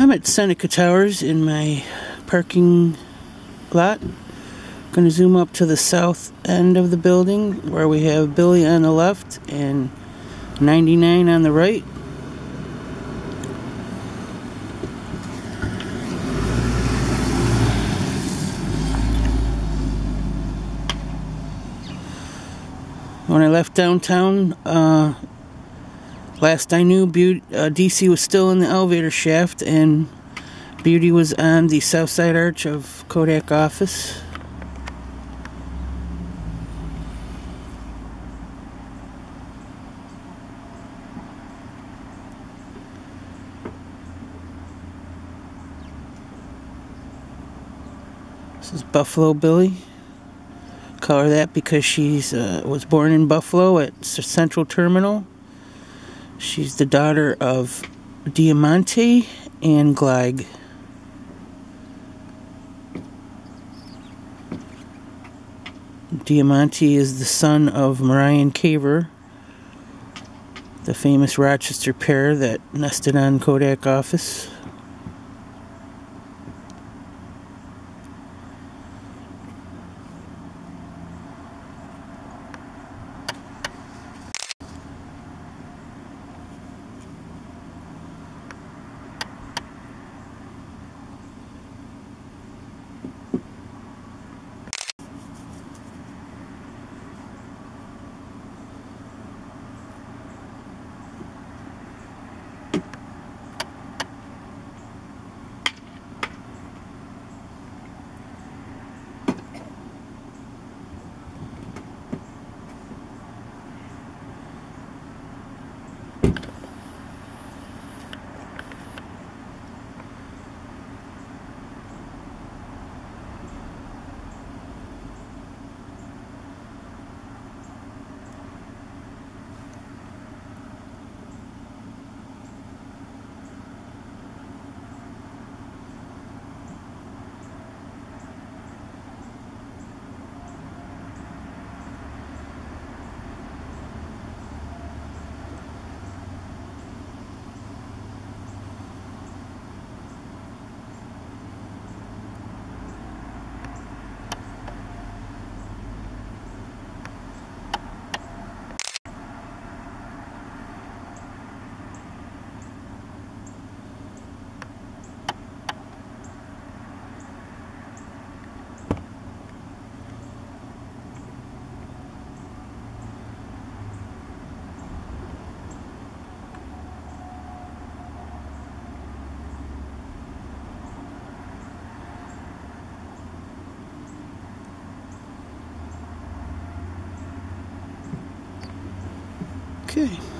I'm at Seneca Towers in my parking lot. Going to zoom up to the south end of the building where we have Billie on the left and 99 on the right. When I left downtown, uh, last I knew, Beauty, uh, DC was still in the elevator shaft and Beauty was on the south side arch of Kodak office. This is Buffalo Billie call her that because she's uh, was born in Buffalo at Central Terminal. She's the daughter of Diamante and Gleig. Diamante is the son of Mariah and Kaver, the famous Rochester pair that nested on Kodak office. Okay.